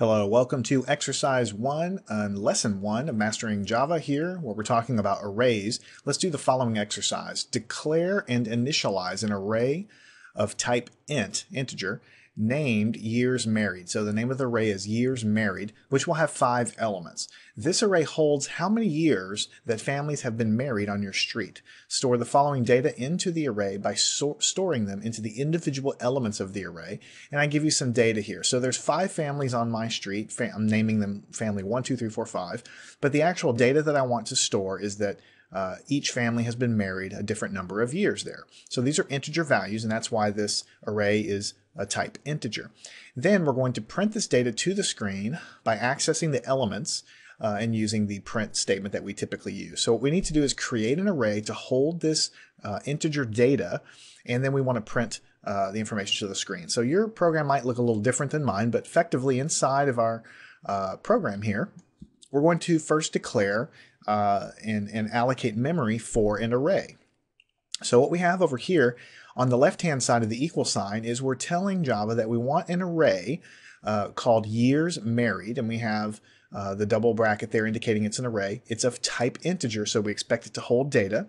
Hello, welcome to exercise one and lesson one of Mastering Java here, where we're talking about arrays. Let's do the following exercise. Declare and initialize an array of type int, integer, named years married. So the name of the array is years married, which will have five elements. This array holds how many years that families have been married on your street. Store the following data into the array by so storing them into the individual elements of the array. And I give you some data here. So there's five families on my street. I'm naming them family one, two, three, four, five. But the actual data that I want to store is that uh, each family has been married a different number of years there. So these are integer values, and that's why this array is a type integer. Then we're going to print this data to the screen by accessing the elements uh, and using the print statement that we typically use. So what we need to do is create an array to hold this uh, integer data, and then we want to print uh, the information to the screen. So your program might look a little different than mine, but effectively inside of our uh, program here, we're going to first declare uh, and, and allocate memory for an array. So what we have over here on the left-hand side of the equal sign is we're telling Java that we want an array uh, called years married, and we have uh, the double bracket there indicating it's an array. It's of type integer, so we expect it to hold data.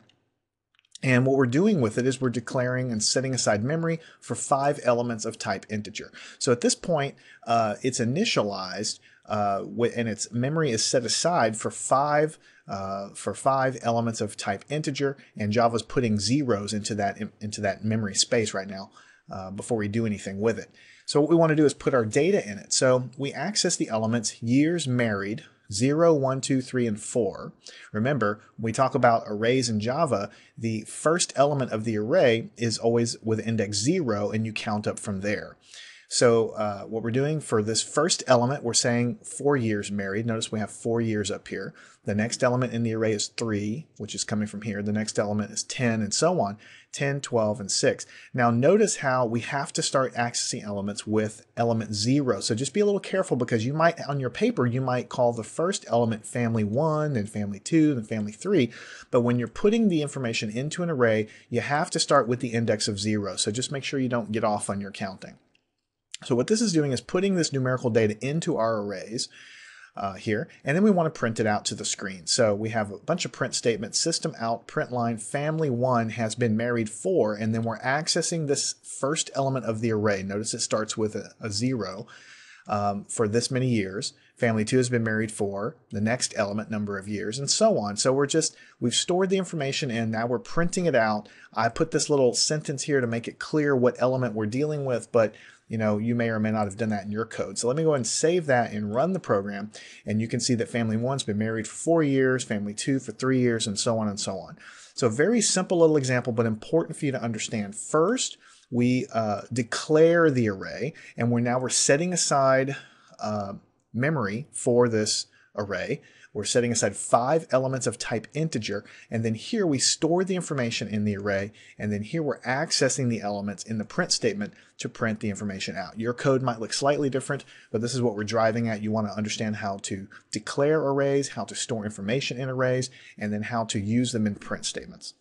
And what we're doing with it is we're declaring and setting aside memory for five elements of type integer. So at this point, uh, it's initialized uh, and its memory is set aside for five uh, for five elements of type integer, and Java's putting zeros into that into that memory space right now uh, before we do anything with it. So what we want to do is put our data in it. So we access the elements years married, 0, 1, 2, 3, and 4. Remember, when we talk about arrays in Java, the first element of the array is always with index 0, and you count up from there. So uh, what we're doing for this first element, we're saying four years married. Notice we have four years up here. The next element in the array is 3, which is coming from here. The next element is 10, and so on. 10, 12, and 6. Now notice how we have to start accessing elements with element 0. So just be a little careful because you might, on your paper, you might call the first element family 1, then family 2, then family 3. But when you're putting the information into an array, you have to start with the index of 0. So just make sure you don't get off on your counting. So what this is doing is putting this numerical data into our arrays uh, here, and then we want to print it out to the screen. So we have a bunch of print statements, system out, print line, family one has been married for, and then we're accessing this first element of the array. Notice it starts with a, a zero um, for this many years. Family two has been married for the next element number of years, and so on. So we're just, we've stored the information in, now we're printing it out. I put this little sentence here to make it clear what element we're dealing with, but you know, you may or may not have done that in your code. So let me go ahead and save that and run the program. And you can see that family one's been married for four years, family two for three years, and so on and so on. So a very simple little example, but important for you to understand. First, we uh, declare the array, and we're now we're setting aside uh, memory for this array. We're setting aside five elements of type integer, and then here we store the information in the array, and then here we're accessing the elements in the print statement to print the information out. Your code might look slightly different, but this is what we're driving at. You want to understand how to declare arrays, how to store information in arrays, and then how to use them in print statements.